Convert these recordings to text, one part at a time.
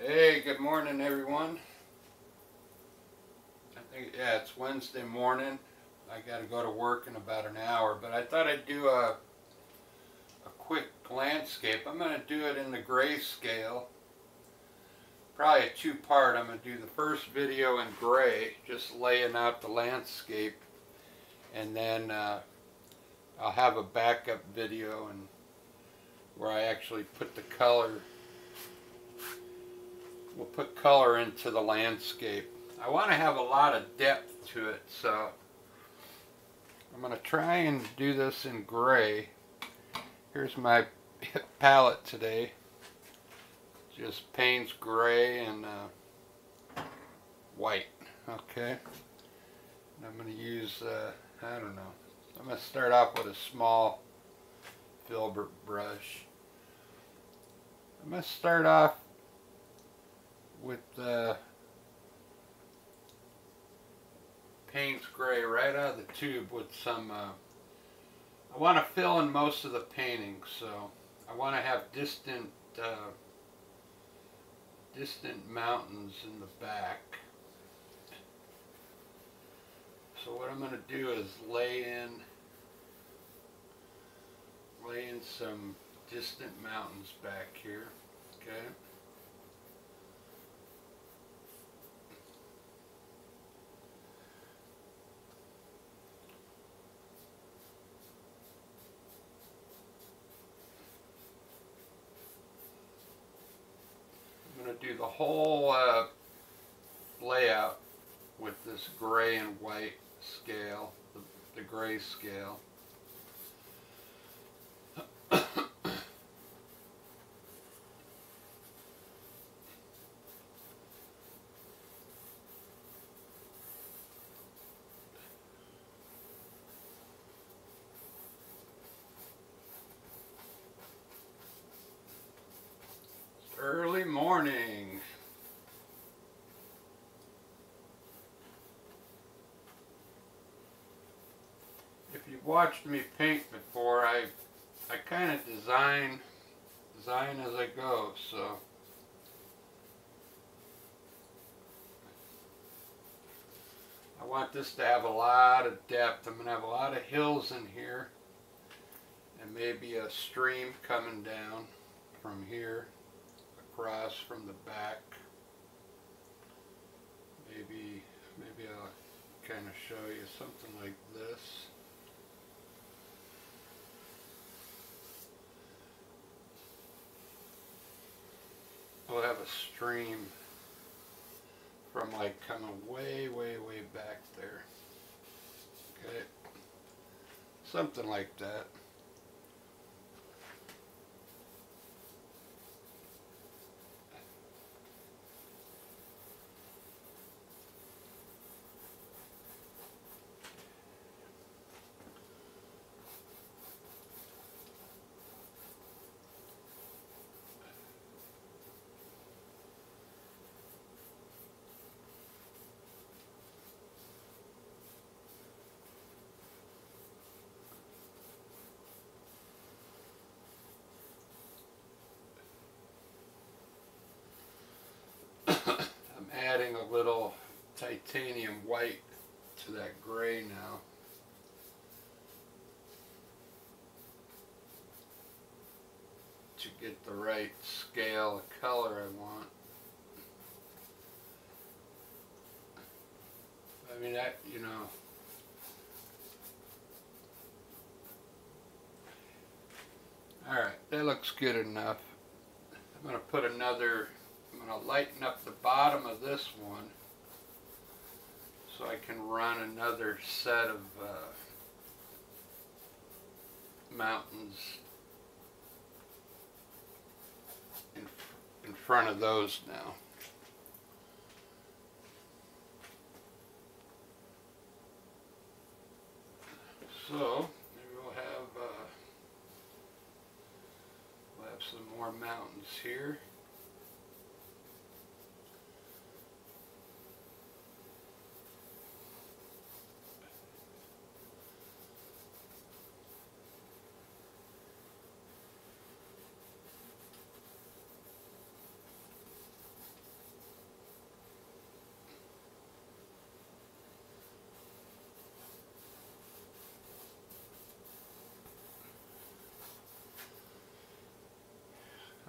Hey, good morning, everyone. I think, yeah, it's Wednesday morning. I got to go to work in about an hour, but I thought I'd do a, a quick landscape. I'm going to do it in the grayscale. Probably a two-part. I'm going to do the first video in gray, just laying out the landscape, and then uh, I'll have a backup video and where I actually put the color we'll put color into the landscape. I want to have a lot of depth to it, so I'm going to try and do this in gray. Here's my palette today. Just Payne's gray and uh, white. Okay. And I'm going to use, uh, I don't know, I'm going to start off with a small filbert brush. I'm going to start off with uh, Payne's Gray right out of the tube with some, uh, I want to fill in most of the painting, so I want to have distant, uh, distant mountains in the back. So what I'm going to do is lay in, lay in some distant mountains back here, okay? Do the whole uh, layout with this gray and white scale, the, the gray scale. early morning. If you've watched me paint before, I I kind of design design as I go, so I want this to have a lot of depth. I'm going to have a lot of hills in here and maybe a stream coming down from here across from the back. Maybe, maybe I'll kind of show you something like this. We'll have a stream from like coming way, way, way back there. Okay. Something like that. Adding a little titanium white to that gray now. To get the right scale of color I want. I mean, that, you know, Alright, that looks good enough. I'm going to put another going to lighten up the bottom of this one so I can run another set of uh, mountains in, in front of those now. So, we'll have, uh, we'll have some more mountains here.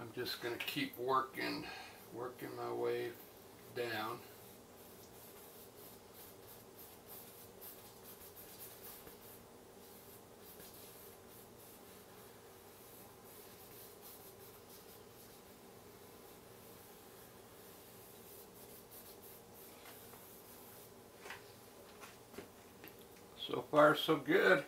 I'm just going to keep working, working my way down. So far, so good.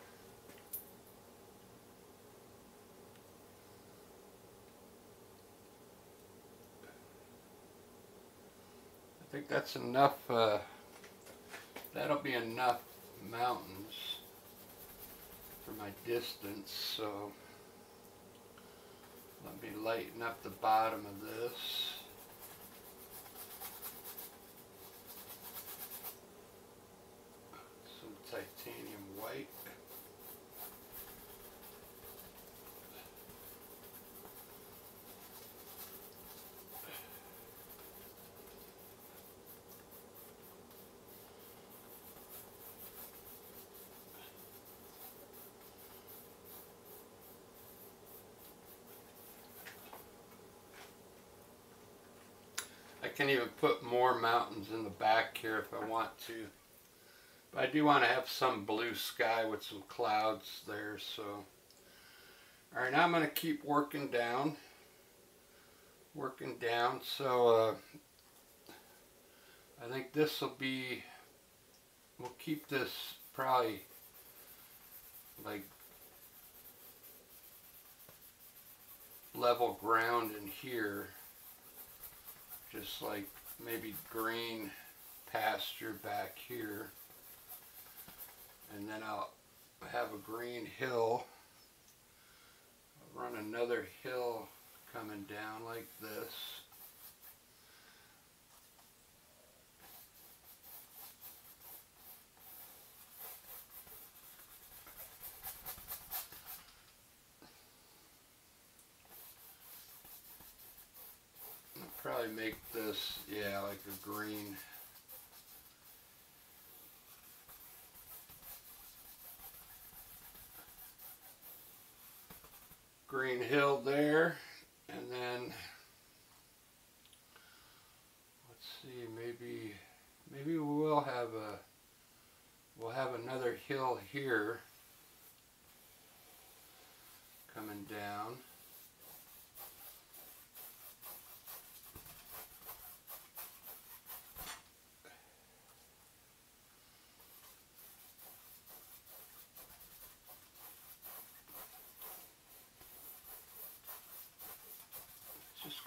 I think that's enough, uh, that'll be enough mountains for my distance, so let me lighten up the bottom of this. titanium white. I can even put more mountains in the back here if I want to. But I do want to have some blue sky with some clouds there, so. Alright, now I'm going to keep working down. Working down, so uh, I think this will be, we'll keep this probably like level ground in here. Just like maybe green pasture back here. And then I'll have a green hill. I'll run another hill coming down like this I'll probably make this yeah like a green Green Hill there. And then, let's see, maybe, maybe we'll have a, we'll have another hill here coming down.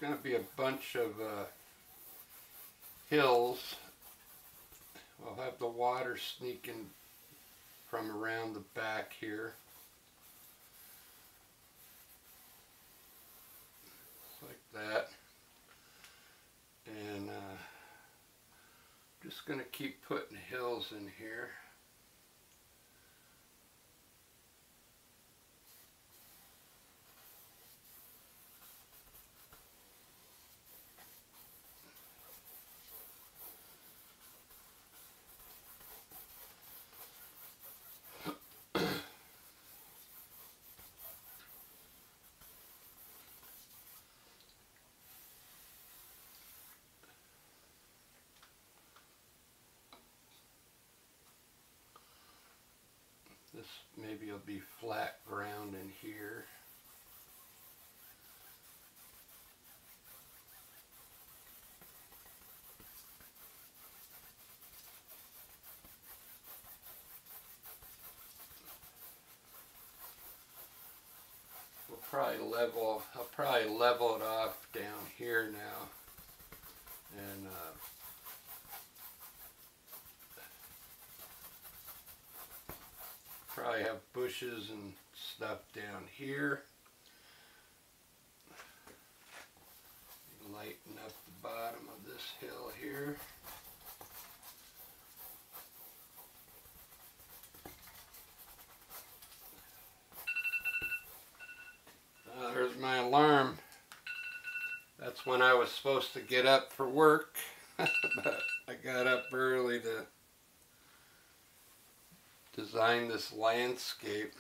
Going to be a bunch of uh, hills. We'll have the water sneaking from around the back here. like that. And uh, just going to keep putting hills in here. Maybe will be flat ground in here. We'll probably level, I'll probably level it off down here now. And uh, probably have bushes and stuff down here. Lighten up the bottom of this hill here. Uh, there's my alarm. That's when I was supposed to get up for work, but I got up early to design this landscape.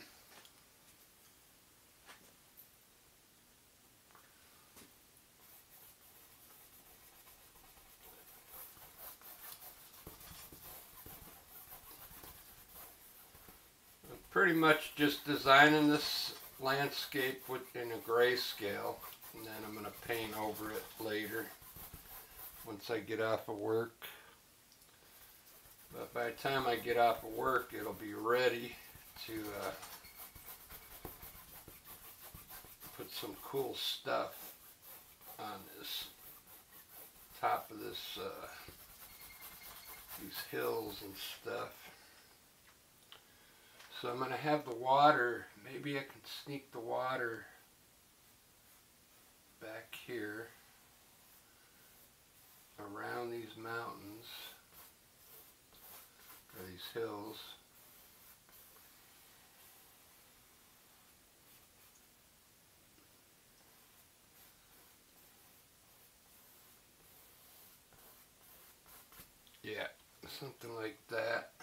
I'm pretty much just designing this landscape within a grayscale and then I'm going to paint over it later once I get off of work. But by the time I get off of work it'll be ready to uh, put some cool stuff on this top of this uh, these hills and stuff. So I'm going to have the water, maybe I can sneak the water back here around these mountains these hills. Yeah, something like that.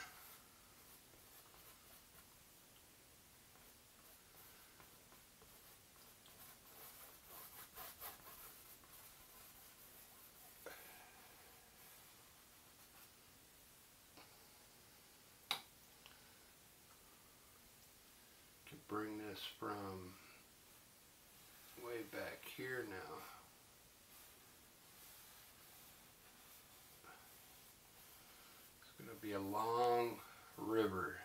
From way back here now. It's going to be a long river.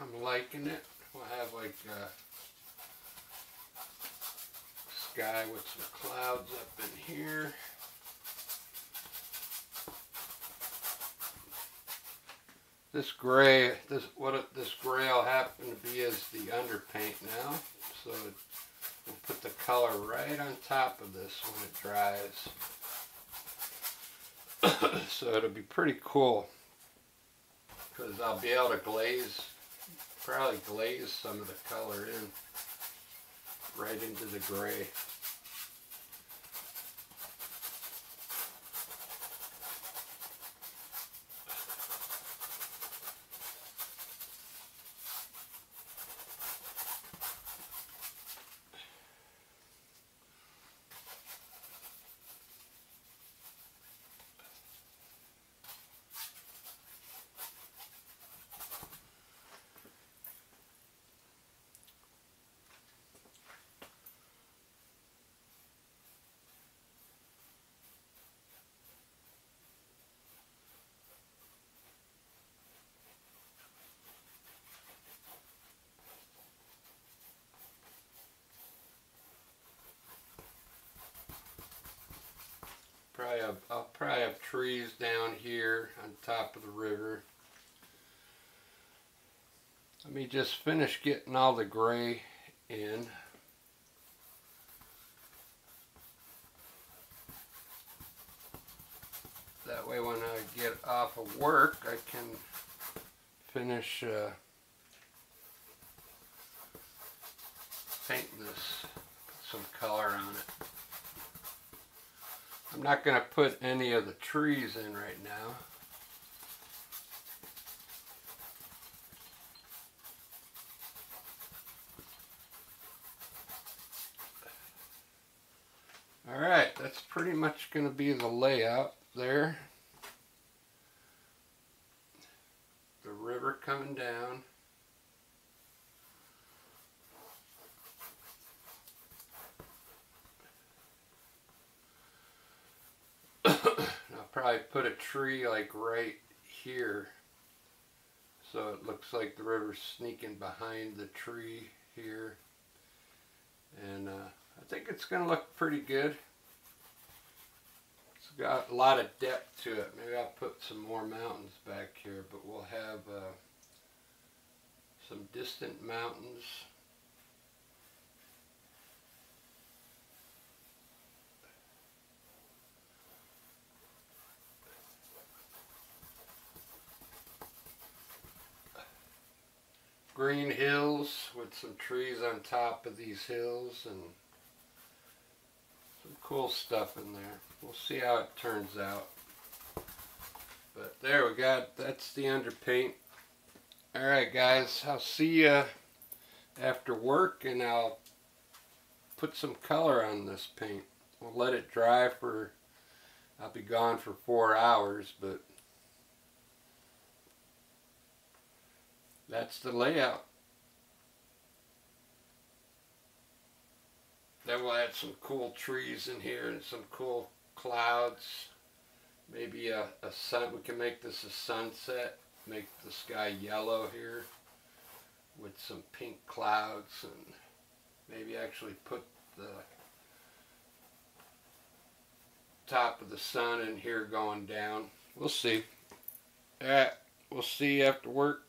I'm liking it. We'll have like uh, sky with some clouds up in here. This gray, this what it, this gray will happen to be is the underpaint now. So we'll put the color right on top of this when it dries. so it'll be pretty cool because I'll be able to glaze, probably glaze some of the color in, right into the gray. Probably have, I'll probably have trees down here on top of the river. Let me just finish getting all the gray in. That way when I get off of work I can finish uh, painting this, put some color on it. I'm not going to put any of the trees in right now. All right, that's pretty much going to be the layout there. The river coming down. Probably put a tree like right here. So it looks like the river's sneaking behind the tree here. And uh, I think it's gonna look pretty good. It's got a lot of depth to it. Maybe I'll put some more mountains back here but we'll have uh, some distant mountains green hills with some trees on top of these hills and some cool stuff in there. We'll see how it turns out. But there we got, that's the underpaint. Alright guys, I'll see you after work and I'll put some color on this paint. We'll let it dry for, I'll be gone for four hours, but that's the layout. Then we'll add some cool trees in here and some cool clouds. Maybe a, a sun, we can make this a sunset, make the sky yellow here with some pink clouds and maybe actually put the top of the sun in here going down. We'll see. Alright, we'll see after work.